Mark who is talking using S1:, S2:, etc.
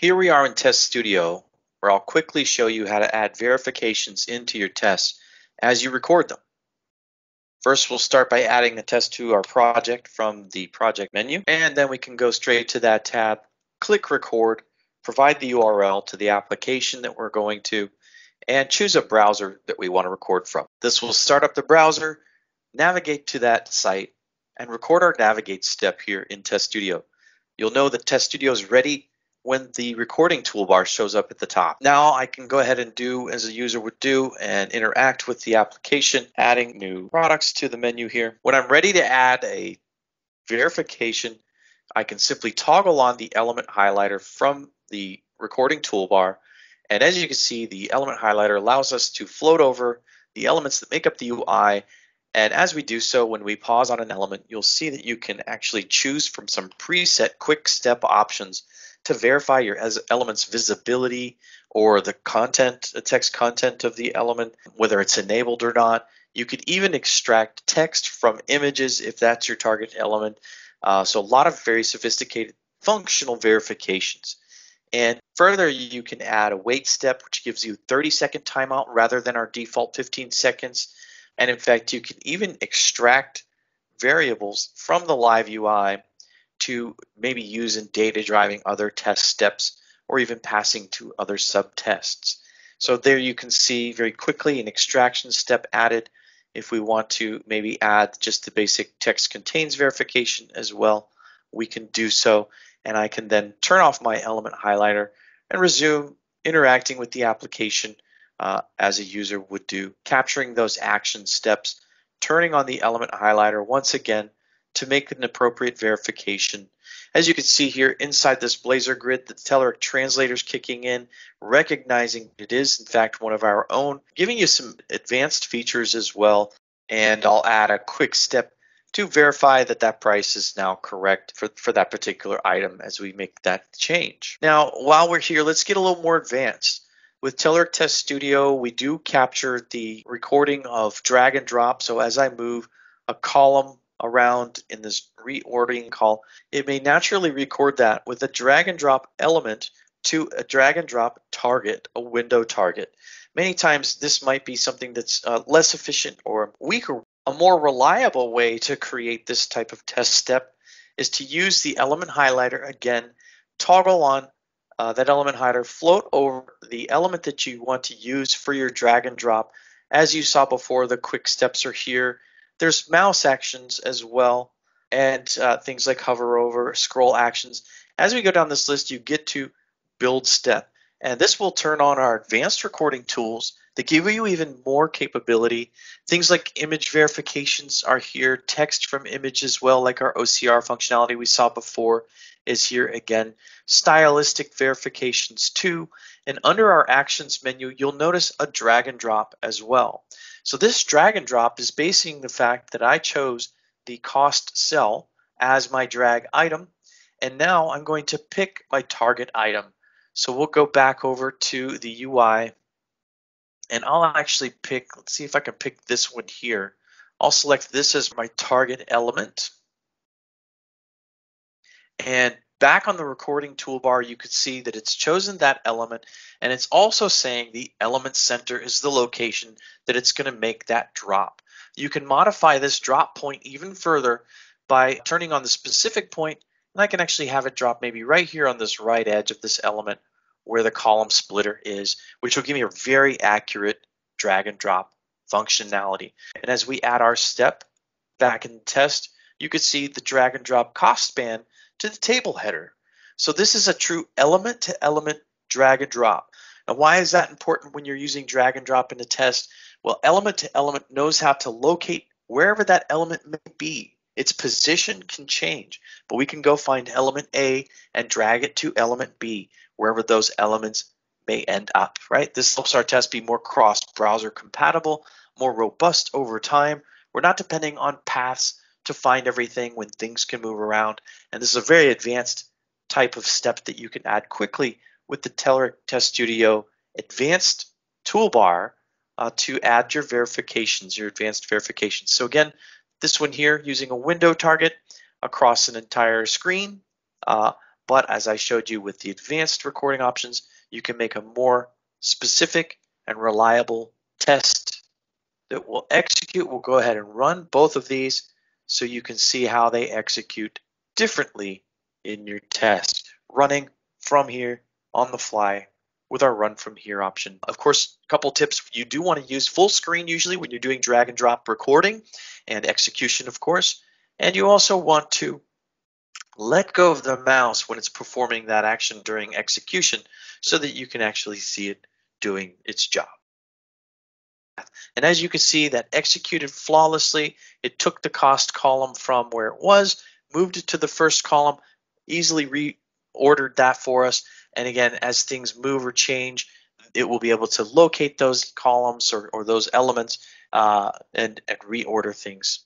S1: Here we are in Test Studio, where I'll quickly show you how to add verifications into your tests as you record them. First, we'll start by adding the test to our project from the project menu, and then we can go straight to that tab, click record, provide the URL to the application that we're going to, and choose a browser that we want to record from. This will start up the browser, navigate to that site, and record our navigate step here in Test Studio. You'll know that Test Studio is ready when the recording toolbar shows up at the top. Now I can go ahead and do as a user would do and interact with the application, adding new products to the menu here. When I'm ready to add a verification, I can simply toggle on the element highlighter from the recording toolbar. And as you can see, the element highlighter allows us to float over the elements that make up the UI and as we do so, when we pause on an element, you'll see that you can actually choose from some preset quick step options to verify your element's visibility or the content, the text content of the element, whether it's enabled or not. You could even extract text from images if that's your target element. Uh, so a lot of very sophisticated functional verifications. And further, you can add a wait step, which gives you 30 second timeout rather than our default 15 seconds. And in fact, you can even extract variables from the live UI to maybe use in data driving other test steps or even passing to other subtests. So there you can see very quickly an extraction step added. If we want to maybe add just the basic text contains verification as well, we can do so. And I can then turn off my element highlighter and resume interacting with the application uh, as a user would do, capturing those action steps, turning on the element highlighter once again, to make an appropriate verification. As you can see here inside this Blazor grid, the Telerik translator is kicking in, recognizing it is in fact one of our own, giving you some advanced features as well. And I'll add a quick step to verify that that price is now correct for, for that particular item as we make that change. Now, while we're here, let's get a little more advanced. With Telerik Test Studio, we do capture the recording of drag and drop. So as I move a column around in this reordering call, it may naturally record that with a drag and drop element to a drag and drop target, a window target. Many times this might be something that's uh, less efficient or weaker. A more reliable way to create this type of test step is to use the element highlighter again, toggle on uh, that element highlighter, float over the element that you want to use for your drag and drop. As you saw before, the quick steps are here. There's mouse actions as well, and uh, things like hover over, scroll actions. As we go down this list, you get to build step. And this will turn on our advanced recording tools that give you even more capability. Things like image verifications are here, text from image as well, like our OCR functionality we saw before is here again. Stylistic verifications too. And under our actions menu, you'll notice a drag and drop as well. So this drag and drop is basing the fact that I chose the cost cell as my drag item. And now I'm going to pick my target item. So we'll go back over to the UI and I'll actually pick, let's see if I can pick this one here. I'll select this as my target element. And back on the recording toolbar, you could see that it's chosen that element and it's also saying the element center is the location that it's going to make that drop. You can modify this drop point even further by turning on the specific point and I can actually have it drop maybe right here on this right edge of this element where the column splitter is, which will give me a very accurate drag and drop functionality. And as we add our step back in the test, you could see the drag and drop cost span to the table header. So this is a true element to element drag and drop. Now, why is that important when you're using drag and drop in a test? Well, element to element knows how to locate wherever that element may be. Its position can change, but we can go find element A and drag it to element B, wherever those elements may end up, right? This helps our test be more cross-browser compatible, more robust over time. We're not depending on paths to find everything when things can move around. And this is a very advanced type of step that you can add quickly with the Telerik Test Studio advanced toolbar uh, to add your verifications, your advanced verifications. So again, this one here using a window target across an entire screen, uh, but as I showed you with the advanced recording options, you can make a more specific and reliable test that will execute. We'll go ahead and run both of these so you can see how they execute differently in your test, running from here on the fly with our run from here option. Of course, a couple tips, you do want to use full screen usually when you're doing drag and drop recording and execution, of course. And you also want to let go of the mouse when it's performing that action during execution so that you can actually see it doing its job. And as you can see, that executed flawlessly. It took the cost column from where it was, moved it to the first column, easily reordered that for us. And again, as things move or change, it will be able to locate those columns or, or those elements uh, and, and reorder things